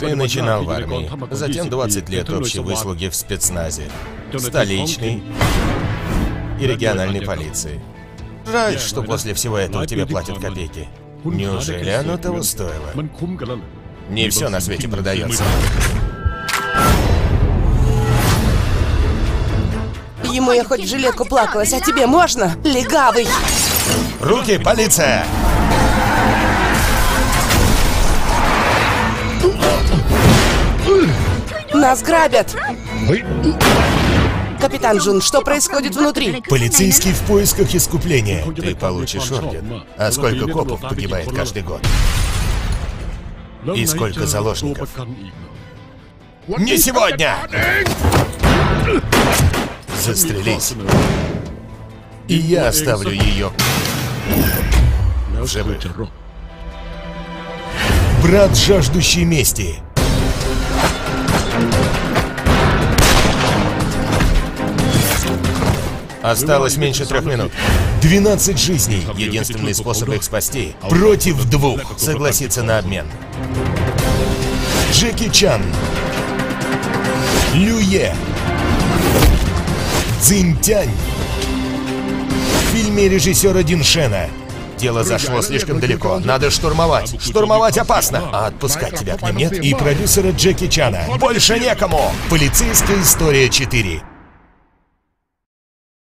Ты начинал в армии, затем 20 лет общей выслуги в спецназе, столичной и региональной полиции. Жаль, что после всего этого тебе платят копейки. Неужели оно того стоило? Не все на свете продается. Ему я хоть в жилетку плакалась, а тебе можно? Легавый! Руки, полиция! Нас грабят! Капитан Джун, что происходит внутри? Полицейский в поисках искупления. Ты получишь орден. А сколько копов погибает каждый год? И сколько заложников? Не сегодня! Застрелись. И я оставлю ее в живых. Брат, жаждущий мести. Осталось меньше трех минут. 12 жизней. Единственный способ их спасти. Против двух. Согласиться на обмен. Джеки Чан. Люе. Цзиньтянь. В фильме режиссера Диншена. Дело зашло слишком далеко. Надо штурмовать. Штурмовать опасно. А отпускать тебя к ним нет. И продюсера Джеки Чана. Больше некому. Полицейская история 4.